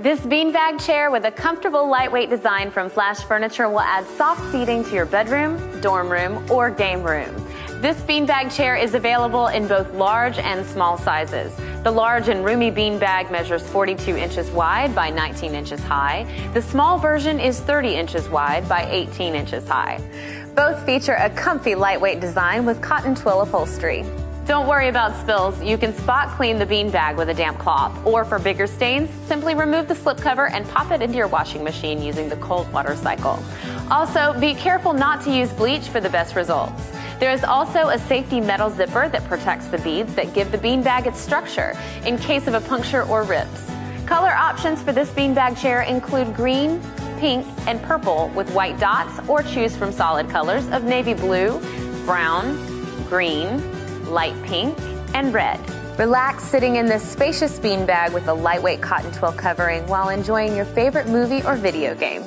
This beanbag chair with a comfortable lightweight design from Flash Furniture will add soft seating to your bedroom, dorm room, or game room. This beanbag chair is available in both large and small sizes. The large and roomy beanbag measures 42 inches wide by 19 inches high. The small version is 30 inches wide by 18 inches high. Both feature a comfy lightweight design with cotton twill upholstery. Don't worry about spills. You can spot clean the bean bag with a damp cloth. Or for bigger stains, simply remove the slipcover and pop it into your washing machine using the cold water cycle. Also, be careful not to use bleach for the best results. There is also a safety metal zipper that protects the beads that give the bean bag its structure in case of a puncture or rips. Color options for this beanbag chair include green, pink, and purple with white dots, or choose from solid colors of navy blue, brown, green, light pink, and red. Relax sitting in this spacious beanbag with a lightweight cotton twill covering while enjoying your favorite movie or video game.